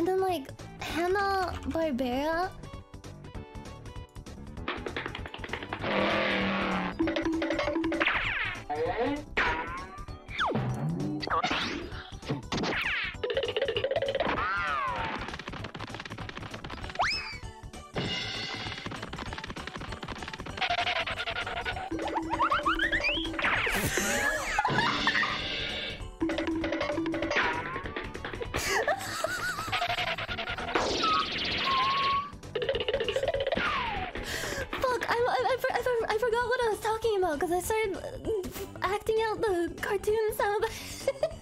And then like Hannah Barbera forgot what I was talking about because I started uh, acting out the cartoon sound.